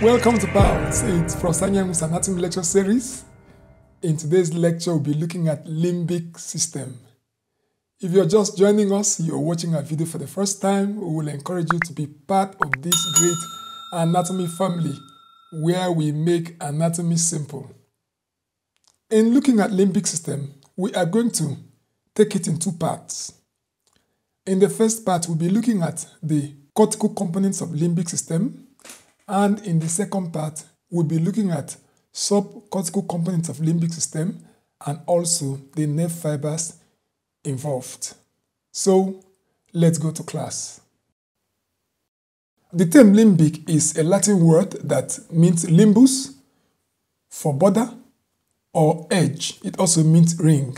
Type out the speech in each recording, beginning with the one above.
Welcome to PAALS. It's Professor Anyanwu's Anatomy Lecture Series. In today's lecture, we'll be looking at limbic system. If you're just joining us, you're watching our video for the first time, we will encourage you to be part of this great anatomy family where we make anatomy simple. In looking at limbic system, we are going to take it in two parts. In the first part, we'll be looking at the cortical components of limbic system and in the second part, we'll be looking at subcortical components of limbic system and also the nerve fibers involved. So let's go to class. The term limbic is a Latin word that means limbus for border or edge. It also means ring.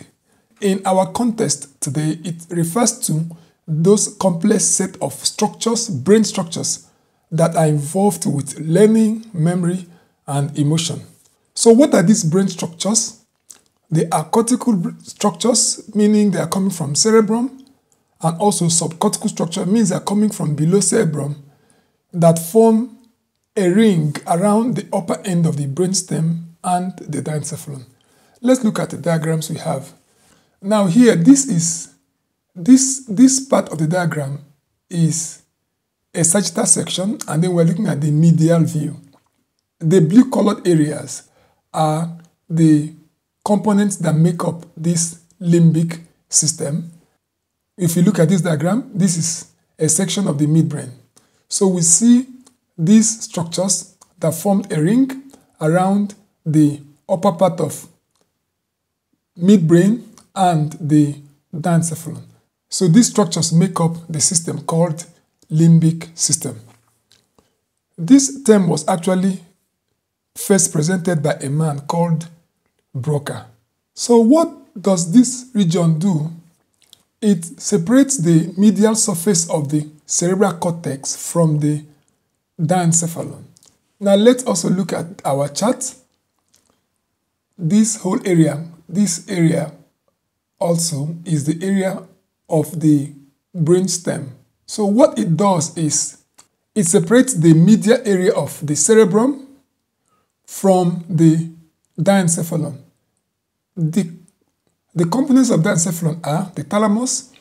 In our context today, it refers to those complex set of structures, brain structures that are involved with learning, memory, and emotion. So, what are these brain structures? They are cortical structures, meaning they are coming from cerebrum, and also subcortical structure means they are coming from below cerebrum that form a ring around the upper end of the brainstem and the diencephalon. Let's look at the diagrams we have. Now here, this is this this part of the diagram is a sagittal section, and then we're looking at the medial view. The blue colored areas are the components that make up this limbic system. If you look at this diagram, this is a section of the midbrain. So we see these structures that form a ring around the upper part of midbrain and the diencephalon. So these structures make up the system called limbic system. This term was actually first presented by a man called Broca. So what does this region do? It separates the medial surface of the cerebral cortex from the diencephalon. Now let's also look at our chart. This whole area, this area also is the area of the brainstem so what it does is it separates the medial area of the cerebrum from the diencephalon. The, the components of diencephalon are the thalamus,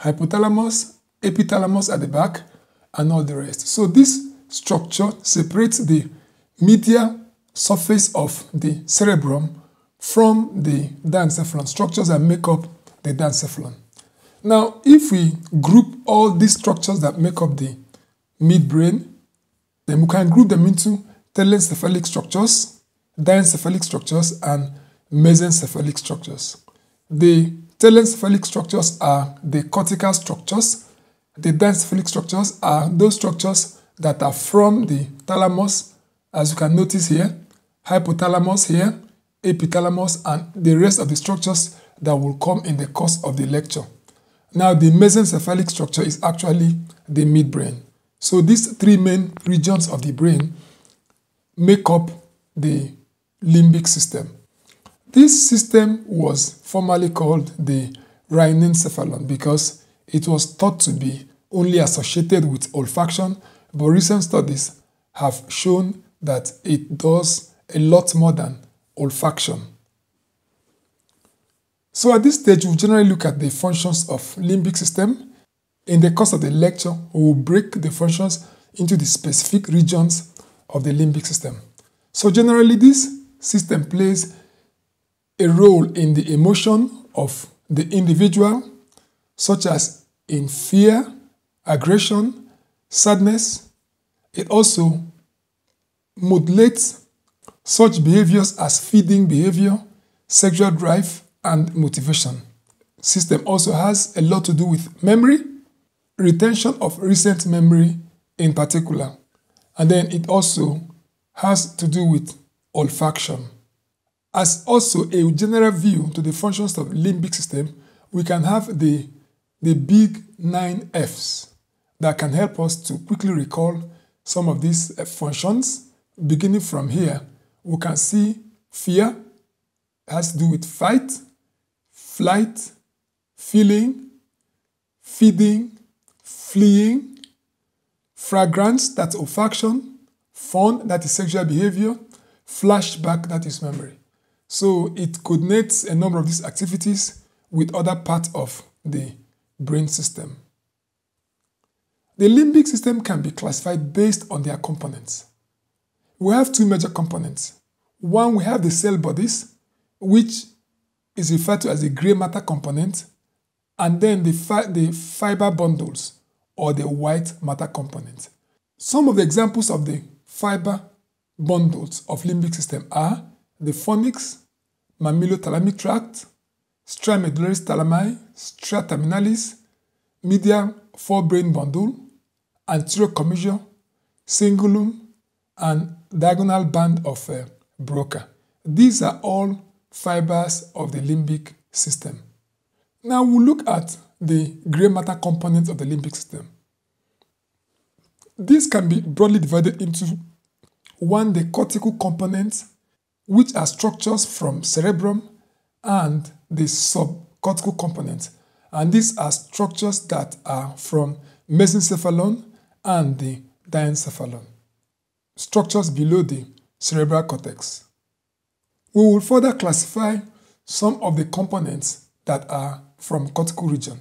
hypothalamus, epithalamus at the back, and all the rest. So this structure separates the medial surface of the cerebrum from the diencephalon, structures that make up the diencephalon. Now, if we group all these structures that make up the midbrain, then we can group them into telencephalic structures, diencephalic structures, and mesencephalic structures. The telencephalic structures are the cortical structures. The diencephalic structures are those structures that are from the thalamus, as you can notice here, hypothalamus here, epithalamus, and the rest of the structures that will come in the course of the lecture. Now, the mesencephalic structure is actually the midbrain. So these three main regions of the brain make up the limbic system. This system was formerly called the rhinencephalon because it was thought to be only associated with olfaction, but recent studies have shown that it does a lot more than olfaction. So at this stage, we'll generally look at the functions of limbic system. In the course of the lecture, we will break the functions into the specific regions of the limbic system. So generally, this system plays a role in the emotion of the individual, such as in fear, aggression, sadness. It also modulates such behaviors as feeding behavior, sexual drive, and motivation. System also has a lot to do with memory, retention of recent memory in particular. And then it also has to do with olfaction. As also a general view to the functions of limbic system, we can have the, the big nine F's that can help us to quickly recall some of these uh, functions. Beginning from here, we can see fear has to do with fight, flight, feeling, feeding, fleeing, fragrance, that's olfaction, fun, that is sexual behavior, flashback, that is memory. So it coordinates a number of these activities with other parts of the brain system. The limbic system can be classified based on their components. We have two major components. One, we have the cell bodies, which is referred to as the gray matter component, and then the, fi the fiber bundles, or the white matter component. Some of the examples of the fiber bundles of limbic system are the fornix, mammillothalamic tract, stria medullaris thalami, stria terminalis, medial forebrain bundle, anterior commissure, cingulum, and diagonal band of uh, Broca. These are all fibers of the limbic system. Now we'll look at the gray matter components of the limbic system. This can be broadly divided into one, the cortical components, which are structures from cerebrum, and the subcortical components. And these are structures that are from mesencephalon and the diencephalon, structures below the cerebral cortex. We will further classify some of the components that are from cortical region.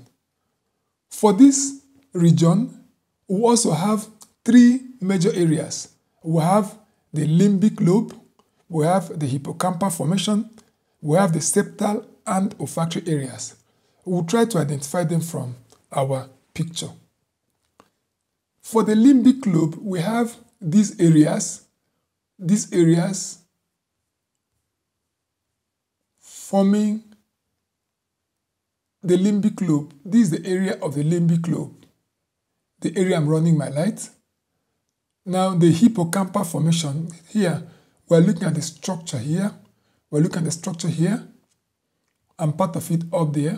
For this region, we also have three major areas. We have the limbic lobe, we have the hippocampal formation, we have the septal and olfactory areas. We'll try to identify them from our picture. For the limbic lobe, we have these areas, these areas forming the limbic lobe. This is the area of the limbic lobe, the area I'm running my light. Now the hippocampal formation here, we're looking at the structure here, we're looking at the structure here, and part of it up there.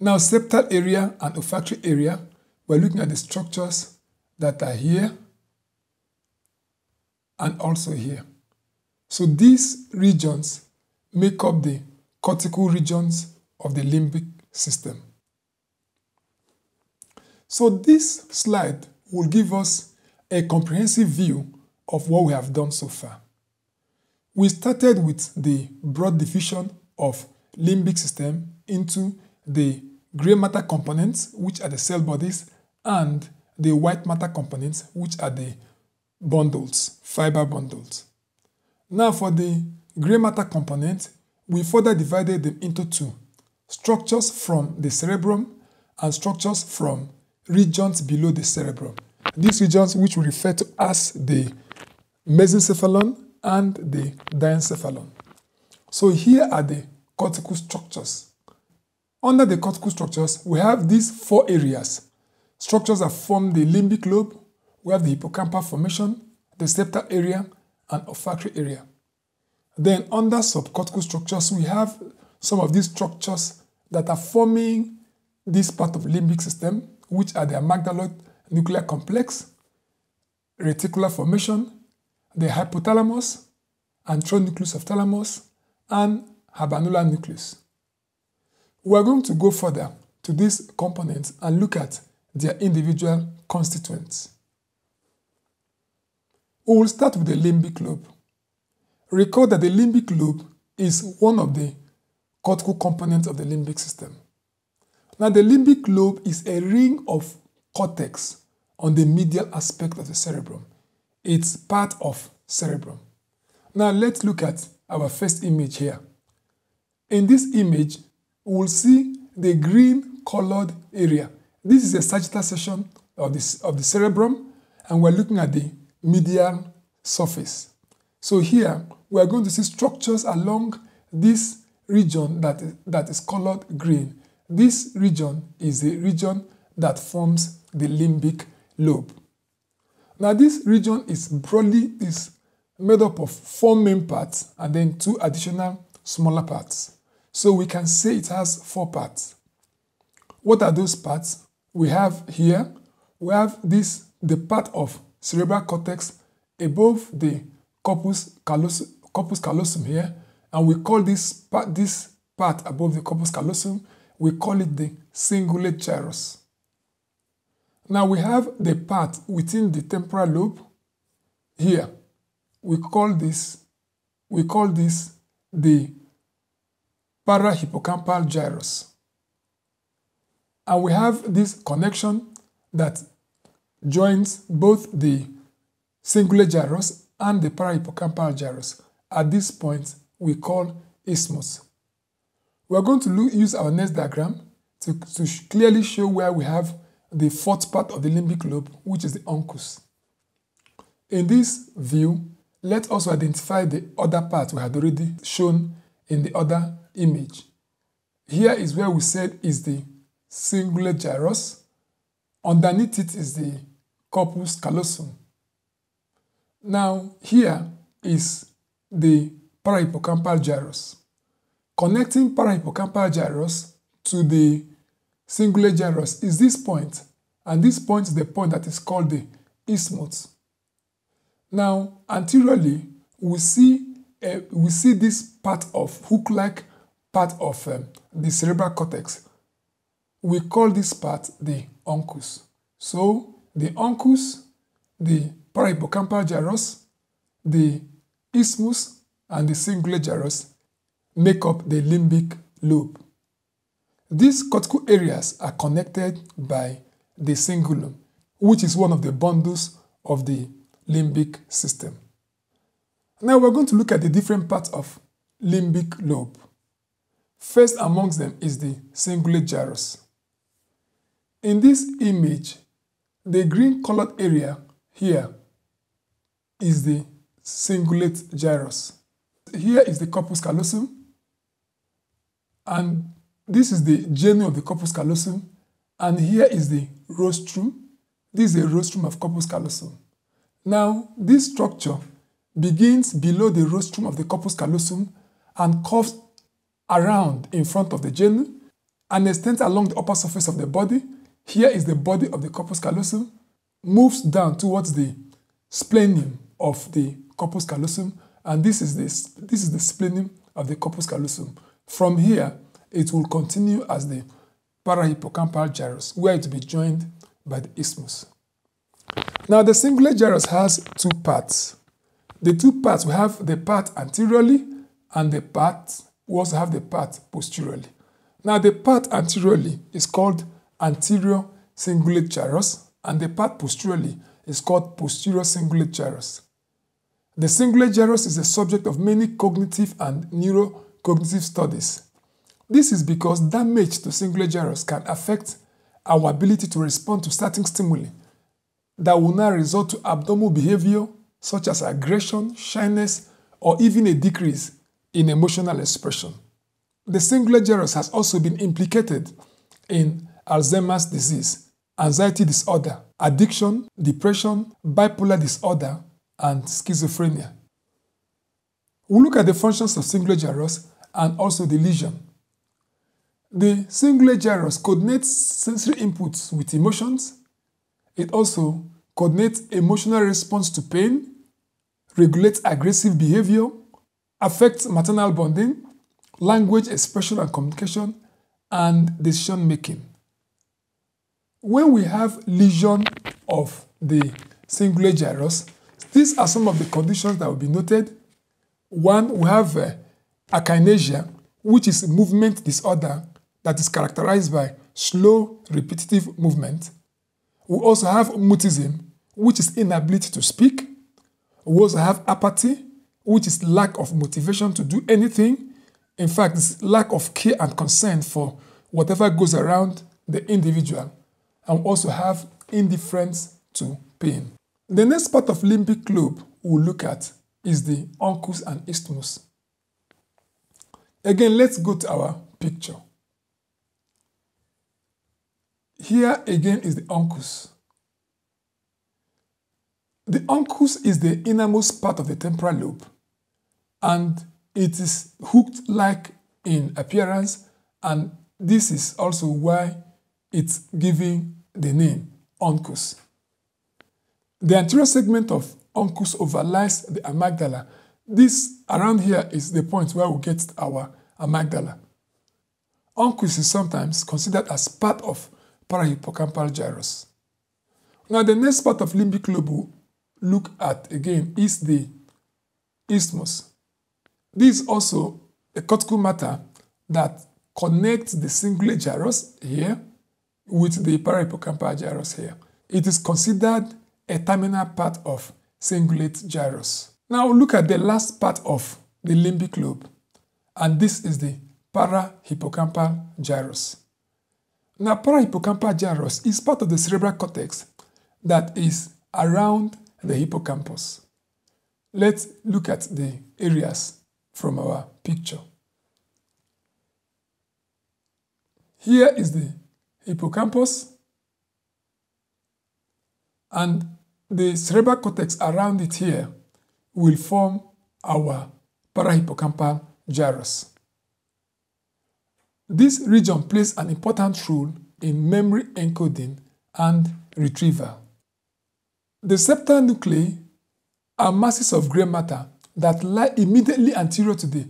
Now septal area and olfactory area, we're looking at the structures that are here and also here. So these regions make up the cortical regions of the limbic system. So this slide will give us a comprehensive view of what we have done so far. We started with the broad division of limbic system into the gray matter components, which are the cell bodies, and the white matter components, which are the bundles, fiber bundles. Now for the gray matter component, we further divided them into two, structures from the cerebrum and structures from regions below the cerebrum. These regions which we refer to as the mesencephalon and the diencephalon. So here are the cortical structures. Under the cortical structures, we have these four areas. Structures that form the limbic lobe, we have the hippocampal formation, the septal area, and olfactory area. Then under subcortical structures, we have some of these structures that are forming this part of limbic system, which are the amygdaloid nuclear complex, reticular formation, the hypothalamus, anteronucleus of thalamus, and habenular nucleus. We are going to go further to these components and look at their individual constituents. We will start with the limbic lobe. Recall that the limbic lobe is one of the cortical components of the limbic system. Now, the limbic lobe is a ring of cortex on the medial aspect of the cerebrum. It's part of cerebrum. Now, let's look at our first image here. In this image, we'll see the green colored area. This is a sagittal section of, this, of the cerebrum, and we're looking at the medial surface. So here, we are going to see structures along this region that that is colored green. This region is the region that forms the limbic lobe. Now this region is broadly is made up of four main parts and then two additional smaller parts. So we can say it has four parts. What are those parts? We have here, we have this, the part of cerebral cortex above the corpus callosum, corpus callosum here, and we call this part, this part above the corpus callosum, we call it the cingulate gyrus. Now we have the part within the temporal lobe here. We call this we call this the parahippocampal gyrus. And we have this connection that joins both the cingulate gyrus and the parahippocampal gyrus. At this point, we call isthmus. We are going to use our next diagram to, to clearly show where we have the fourth part of the limbic lobe, which is the uncus. In this view, let us identify the other part we had already shown in the other image. Here is where we said is the cingulate gyrus. Underneath it is the corpus callosum. Now, here is the parahippocampal gyrus. Connecting parahippocampal gyrus to the cingulate gyrus is this point, and this point is the point that is called the isthmus. Now, anteriorly, we see uh, we see this part of hook-like part of um, the cerebral cortex. We call this part the uncus. So, the uncus, the parahippocampal gyrus, the isthmus, and the cingulate gyrus make up the limbic lobe. These cortical areas are connected by the cingulum, which is one of the bundles of the limbic system. Now we're going to look at the different parts of limbic lobe. First amongst them is the cingulate gyrus. In this image, the green colored area here is the cingulate gyrus. Here is the corpus callosum, and this is the genu of the corpus callosum, and here is the rostrum. This is the rostrum of corpus callosum. Now, this structure begins below the rostrum of the corpus callosum and curves around in front of the genu and extends along the upper surface of the body. Here is the body of the corpus callosum, moves down towards the splenium of the corpus callosum, and this is, this, this is the splenium of the corpus callosum. From here, it will continue as the parahippocampal gyrus, where it will be joined by the isthmus. Now the cingulate gyrus has two parts. The two parts, we have the part anteriorly and the part, we also have the part posteriorly. Now the part anteriorly is called anterior cingulate gyrus and the part posteriorly is called posterior cingulate gyrus. The cingulate gyrus is the subject of many cognitive and neurocognitive studies. This is because damage to cingulate gyrus can affect our ability to respond to certain stimuli that will now result to abnormal behavior such as aggression, shyness, or even a decrease in emotional expression. The cingulate gyrus has also been implicated in Alzheimer's disease, anxiety disorder, addiction, depression, bipolar disorder, and schizophrenia. We'll look at the functions of cingulate gyrus and also the lesion. The cingulate gyrus coordinates sensory inputs with emotions. It also coordinates emotional response to pain, regulates aggressive behavior, affects maternal bonding, language expression and communication, and decision making. When we have lesion of the cingulate gyrus, these are some of the conditions that will be noted. One, we have uh, akinesia, which is a movement disorder that is characterized by slow, repetitive movement. We also have mutism, which is inability to speak. We also have apathy, which is lack of motivation to do anything. In fact, it's lack of care and concern for whatever goes around the individual. And we also have indifference to pain. The next part of limbic lobe we'll look at is the uncus and isthmus. Again, let's go to our picture. Here again is the uncus. The uncus is the innermost part of the temporal lobe and it is hooked like in appearance and this is also why it's giving the name uncus. The anterior segment of uncus overlies the amygdala. This around here is the point where we get our amygdala. Uncus is sometimes considered as part of parahippocampal gyrus. Now the next part of limbic lobe we'll look at again is the isthmus. This is also a cortical matter that connects the cingulate gyrus here with the parahippocampal gyrus here. It is considered a terminal part of cingulate gyrus. Now look at the last part of the limbic lobe, and this is the parahippocampal gyrus. Now, parahippocampal gyrus is part of the cerebral cortex that is around the hippocampus. Let's look at the areas from our picture. Here is the hippocampus and the cerebral cortex around it here will form our parahippocampal gyrus. This region plays an important role in memory encoding and retrieval. The septal nuclei are masses of gray matter that lie immediately anterior to the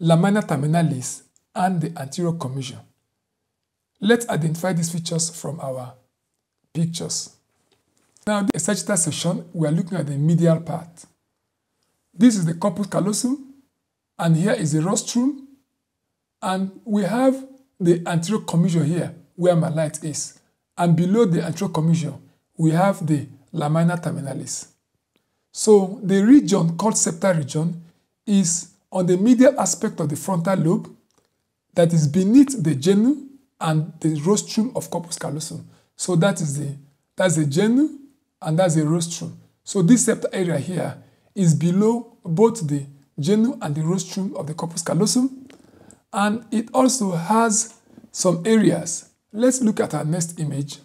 lamina terminalis and the anterior commissure. Let's identify these features from our pictures. Now, the sagittal section, we are looking at the medial part. This is the corpus callosum, and here is the rostrum, and we have the anterior commissure here, where my light is. And below the anterior commissure, we have the lamina terminalis. So the region called septal region is on the medial aspect of the frontal lobe that is beneath the genu and the rostrum of corpus callosum. So that is the that's the genu and that's the rostrum. So this septal area here is below both the genu and the rostrum of the corpus callosum and it also has some areas. Let's look at our next image.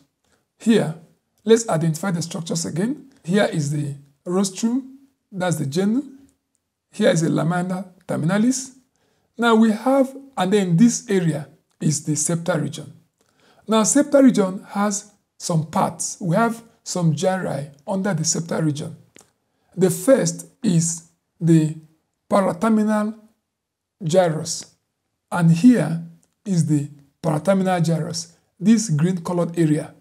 Here, let's identify the structures again. Here is the rostrum, that's the genu. Here is the lamina terminalis. Now we have, and then this area is the septal region. Now septal region has some parts. We have some gyri under the septal region. The first is the paraterminal gyrus. And here is the paraterminal gyrus, this green colored area.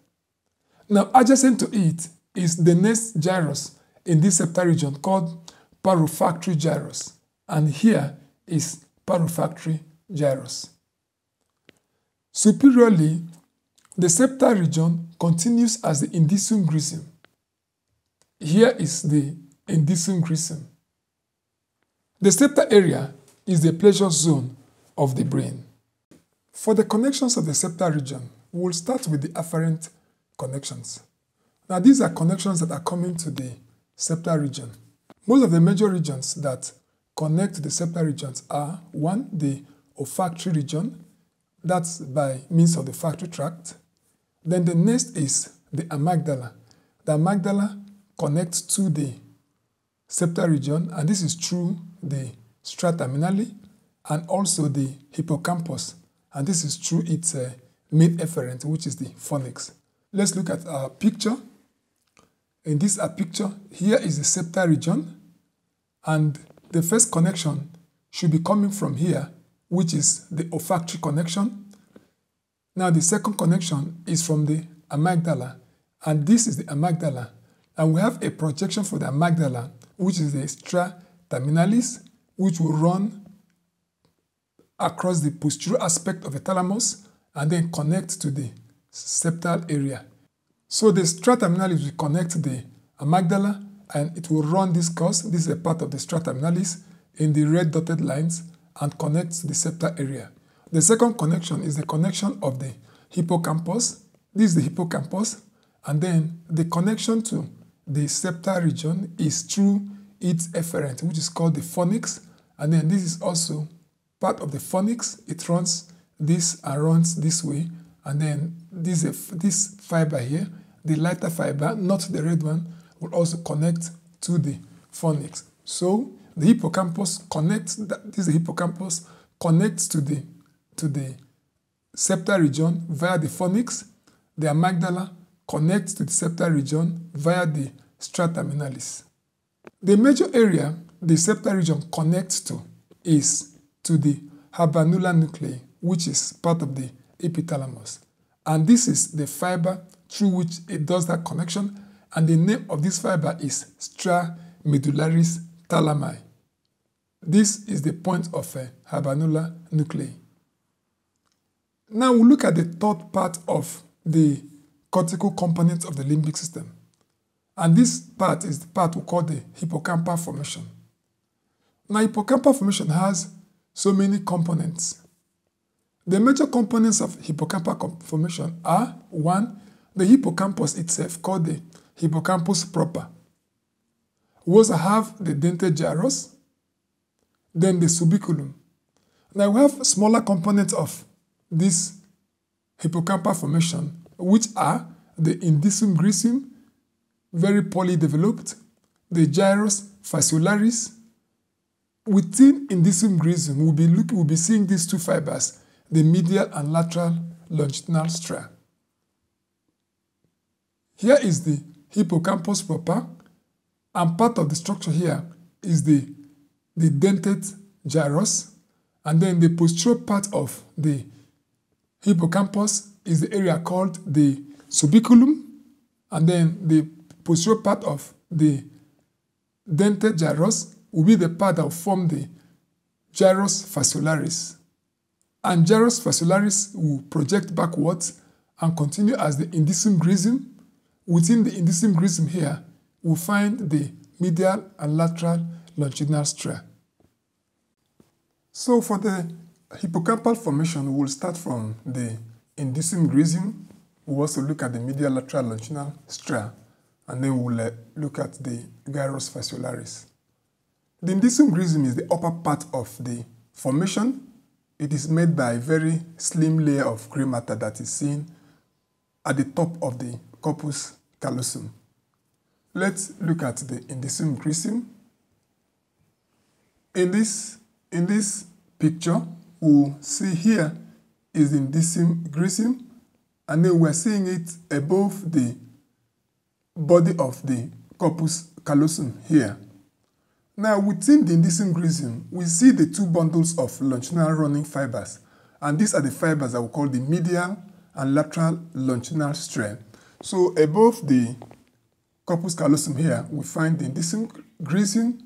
Now adjacent to it is the next gyrus in this septal region called parolfactory gyrus. And here is parolfactory gyrus. Superiorly, the septal region continues as the indusium griseum. Here is the indusium griseum. The septal area is the pleasure zone of the brain. For the connections of the septal region, we'll start with the afferent connections. Now, these are connections that are coming to the septal region. Most of the major regions that connect to the septal regions are one, the olfactory region, that's by means of the olfactory tract. Then the next is the amygdala. The amygdala connects to the septal region, and this is through the stria terminali and also the hippocampus, and this is through its uh, main efferent, which is the fornix. Let's look at our picture. In this uh, picture, here is the septal region, and the first connection should be coming from here, which is the olfactory connection. Now, the second connection is from the amygdala, and this is the amygdala. And we have a projection for the amygdala, which is the stria terminalis, which will run across the posterior aspect of the thalamus and then connect to the septal area. So the stria terminalis will connect the amygdala and it will run this course. This is a part of the stria terminalis in the red dotted lines and connects the septal area. The second connection is the connection of the hippocampus. This is the hippocampus. And then the connection to the septal region is through its efferent, which is called the fornix. And then this is also part of the fornix. It runs this and runs this way. And then this, this fiber here, the lighter fiber, not the red one, will also connect to the fornix. So the hippocampus connects, this is the hippocampus, connects to the, to the septal region via the fornix. The amygdala connects to the septal region via the strata terminalis. The major area the septal region connects to is to the habenula nuclei, which is part of the epithalamus. And this is the fiber through which it does that connection. and the name of this fiber is stria medullaris thalami. This is the point of a habenula nuclei. Now we look at the third part of the cortical component of the limbic system. And this part is the part we call the hippocampal formation. Now, hippocampal formation has so many components. The major components of hippocampal formation are one, the hippocampus itself, called the hippocampus proper. We also have the dentate gyrus, then the subiculum. Now we have smaller components of this hippocampal formation, which are the indusium griseum, very poorly developed, the gyrus fasciolaris. Within indusium griseum, we'll be, look, we'll be seeing these two fibers, the medial and lateral longitudinal stria. Here is the hippocampus proper, and part of the structure here is the, the dentate gyrus, and then the posterior part of the hippocampus is the area called the subiculum, and then the posterior part of the dentate gyrus will be the part that will form the gyrus fasciolaris. And gyrus fasciolaris will project backwards and continue as the indicium griseum. Within the indicium griseum here, we'll find the medial and lateral longitudinal stria. So for the hippocampal formation, we'll start from the indicium griseum. We'll also look at the medial lateral longitudinal stria, and then we'll uh, look at the gyrus fasciolaris. The indicium griseum is the upper part of the formation. It is made by a very slim layer of gray matter that is seen at the top of the corpus callosum. Let's look at the indicium griseum. In this, in this picture, we'll see here is indicium griseum, and then we're seeing it above the body of the corpus callosum here. Now, within the indicium griseum, we see the two bundles of longitudinal running fibers, and these are the fibers that we call the medial and lateral longitudinal stria. So, above the corpus callosum here, we find the indicium griseum.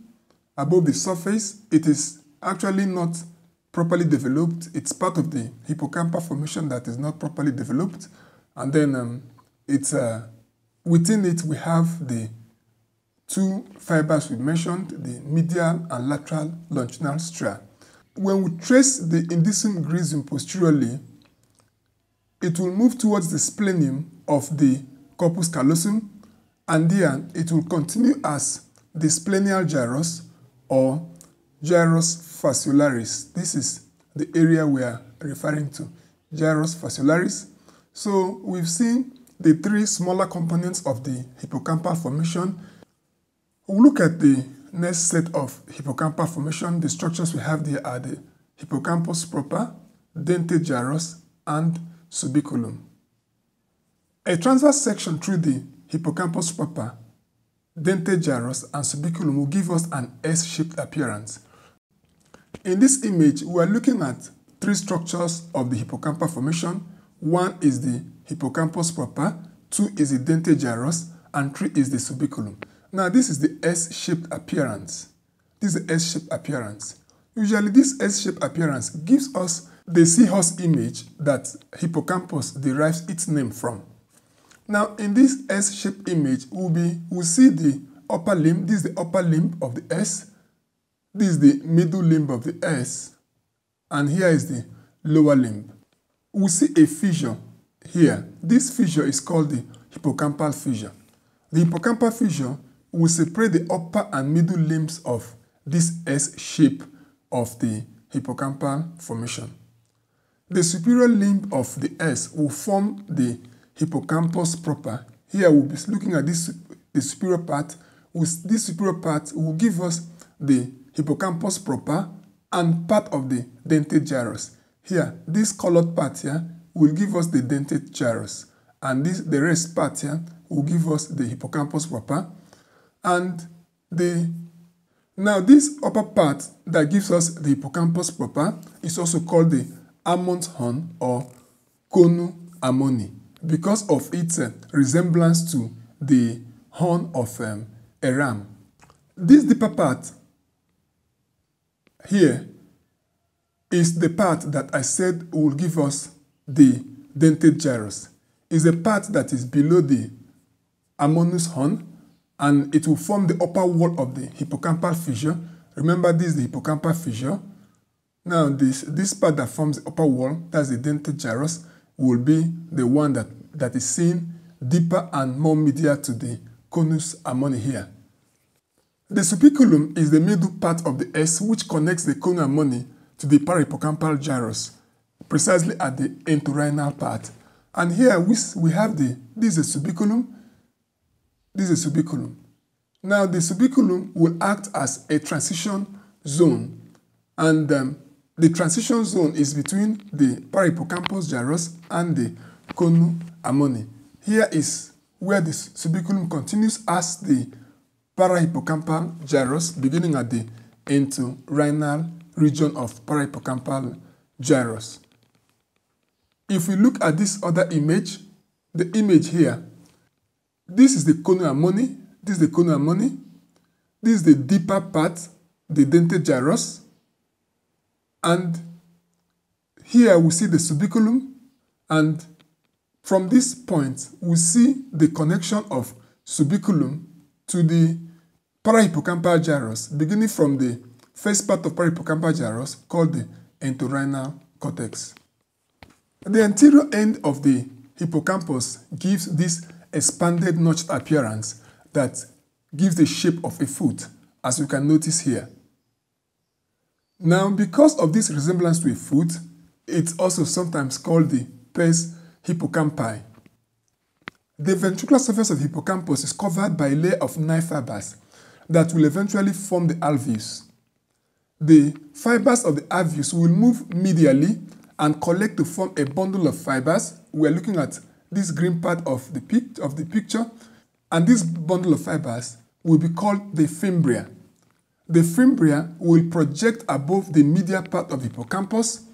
Above the surface, it is actually not properly developed. It's part of the hippocampal formation that is not properly developed. And then um, it's uh, within it we have the two fibers we mentioned, the medial and lateral longitudinal stria. When we trace the indusium griseum posteriorly, it will move towards the splenium of the corpus callosum, and there it will continue as the splenial gyrus or gyrus fasciolaris. This is the area we are referring to, gyrus fasciolaris. So we've seen the three smaller components of the hippocampal formation. We'll look at the next set of hippocampal formation. The structures we have there are the hippocampus proper, dentate gyrus, and subiculum. A transverse section through the hippocampus proper, dentate gyrus, and subiculum will give us an S-shaped appearance. In this image, we are looking at three structures of the hippocampal formation. One is the hippocampus proper, two is the dentate gyrus, and three is the subiculum. Now, this is the S-shaped appearance. This is the S-shaped appearance. Usually, this S-shaped appearance gives us the seahorse image that hippocampus derives its name from. Now, in this S-shaped image, we'll, be, we'll see the upper limb. This is the upper limb of the S. This is the middle limb of the S. And here is the lower limb. We'll see a fissure here. This fissure is called the hippocampal fissure. The hippocampal fissure will separate the upper and middle limbs of this S shape of the hippocampal formation. The superior limb of the S will form the hippocampus proper. Here we'll be looking at this the superior part. This superior part will give us the hippocampus proper and part of the dentate gyrus. Here, this colored part here will give us the dentate gyrus, and this the rest part here will give us the hippocampus proper. And the now this upper part that gives us the hippocampus proper is also called the Hammond's horn or conu Hammoni because of its uh, resemblance to the horn of um, a ram. This deeper part here is the part that I said will give us the dentate gyrus. Is the part that is below the ammonis horn and it will form the upper wall of the hippocampal fissure. Remember this is the hippocampal fissure. Now this, this part that forms the upper wall, that's the dentate gyrus, will be the one that, that is seen deeper and more medial to the conus ammoni here. The subiculum is the middle part of the S which connects the conus ammoni to the parahippocampal gyrus, precisely at the entorhinal part. And here we, we have the, this is a subiculum, this is a subiculum. Now the subiculum will act as a transition zone and um, the transition zone is between the parahippocampus gyrus and the conus ammoni. Here is where the subiculum continues as the parahippocampal gyrus beginning at the entorhinal region of parahippocampal gyrus. If we look at this other image, the image here, this is the conus ammoni, this is the conus ammoni, this is the deeper part, the dentate gyrus, and here we see the subiculum, and from this point, we see the connection of subiculum to the parahippocampal gyrus, beginning from the first part of parahippocampal gyrus called the entorhinal cortex. The anterior end of the hippocampus gives this expanded notched appearance that gives the shape of a foot, as you can notice here. Now, because of this resemblance to a foot, it's also sometimes called the pes hippocampi. The ventricular surface of the hippocampus is covered by a layer of nerve fibers that will eventually form the alveus. The fibers of the alveus will move medially and collect to form a bundle of fibers. We're looking at this green part of the, pic of the picture, and this bundle of fibers will be called the fimbria. The fimbria will project above the medial part of the hippocampus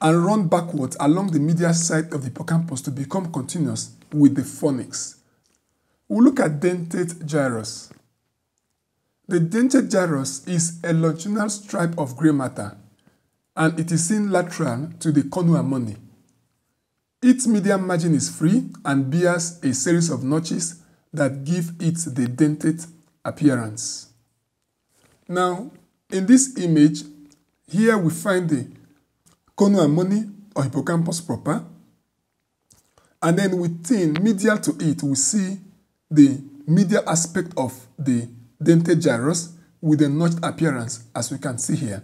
and run backwards along the medial side of the hippocampus to become continuous with the fornix. We'll look at dentate gyrus. The dentate gyrus is a longitudinal stripe of gray matter and it is seen lateral to the conus ammoni. Its medial margin is free and bears a series of notches that give it the dentate appearance. Now, in this image, here we find the conus ammoni or hippocampus proper. And then within, medial to it, we see the medial aspect of the dentate gyrus with a notched appearance, as we can see here.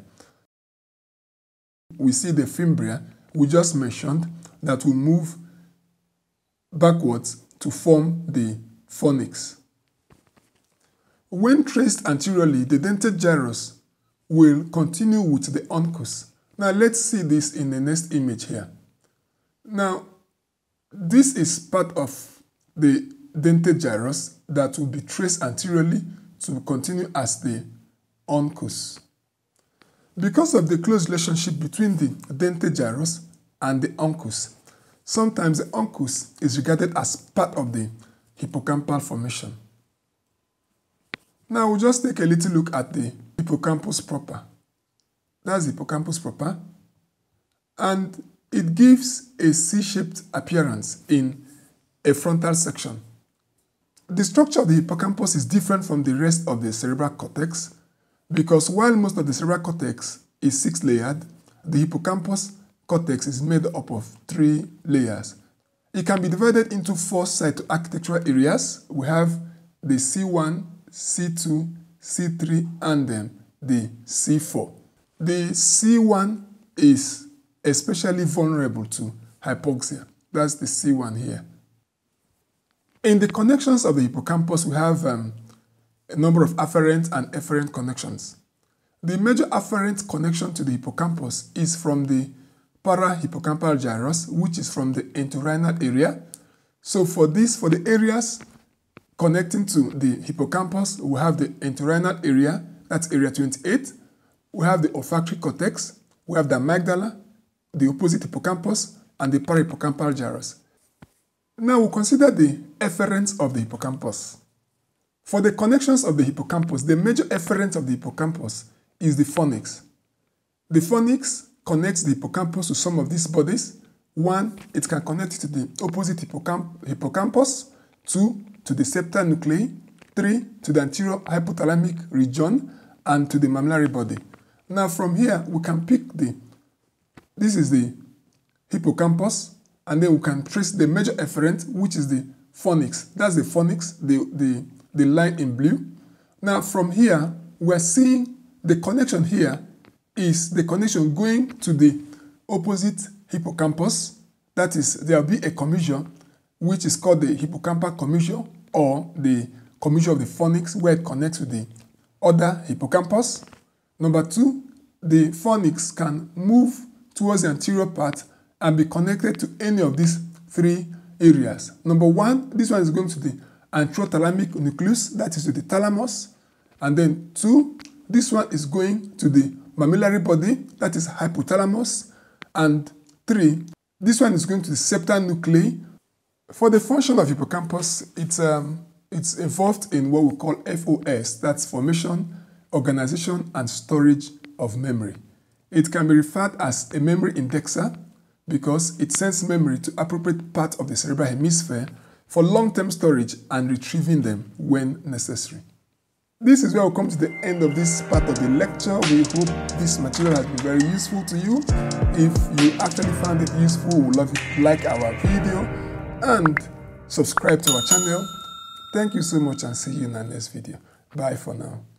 We see the fimbria we just mentioned that will move backwards to form the fornix. When traced anteriorly, the dentate gyrus will continue with the uncus. Now let's see this in the next image here. Now, this is part of the dentate gyrus that will be traced anteriorly to continue as the uncus. Because of the close relationship between the dentate gyrus and the uncus, sometimes the uncus is regarded as part of the hippocampal formation. Now we'll just take a little look at the hippocampus proper. That's hippocampus proper. And it gives a C-shaped appearance in a frontal section. The structure of the hippocampus is different from the rest of the cerebral cortex because while most of the cerebral cortex is six-layered, the hippocampus cortex is made up of three layers. It can be divided into four cytoarchitectural areas. We have the C1, C2, C3, and then the C4. The C1 is especially vulnerable to hypoxia. That's the C1 here. In the connections of the hippocampus, we have um, a number of afferent and efferent connections. The major afferent connection to the hippocampus is from the parahippocampal gyrus, which is from the entorhinal area. So for this, for the areas connecting to the hippocampus, we have the entorhinal area, that's area 28. We have the olfactory cortex, we have the amygdala, the opposite hippocampus, and the parahippocampal gyrus. Now we'll consider the efferents of the hippocampus. For the connections of the hippocampus, the major efferent of the hippocampus is the fornix. The fornix connects the hippocampus to some of these bodies. One, it can connect to the opposite hippocamp hippocampus. Two, to the septal nuclei. Three, to the anterior hypothalamic region and to the mammillary body. Now from here, we can pick the, this is the hippocampus, and then we can trace the major efferent, which is the fornix. That's the fornix, the, the, the line in blue. Now from here, we're seeing the connection here is the connection going to the opposite hippocampus. That is, there will be a commissure, which is called the hippocampal commissure or the commissure of the fornix, where it connects with the other hippocampus. Number two, the fornix can move towards the anterior part and be connected to any of these three areas. Number one, this one is going to the anterothalamic nucleus, that is to the thalamus. And then two, this one is going to the mammillary body, that is hypothalamus. And three, this one is going to the septal nuclei. For the function of hippocampus, it's, um, it's involved in what we call FOS, that's formation, organization, and storage of memory. It can be referred as a memory indexer because it sends memory to appropriate part of the cerebral hemisphere for long-term storage and retrieving them when necessary. This is where we come to the end of this part of the lecture. We hope this material has been very useful to you. If you actually found it useful, we would love you like our video and subscribe to our channel. Thank you so much and see you in our next video. Bye for now.